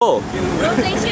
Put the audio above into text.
Oh.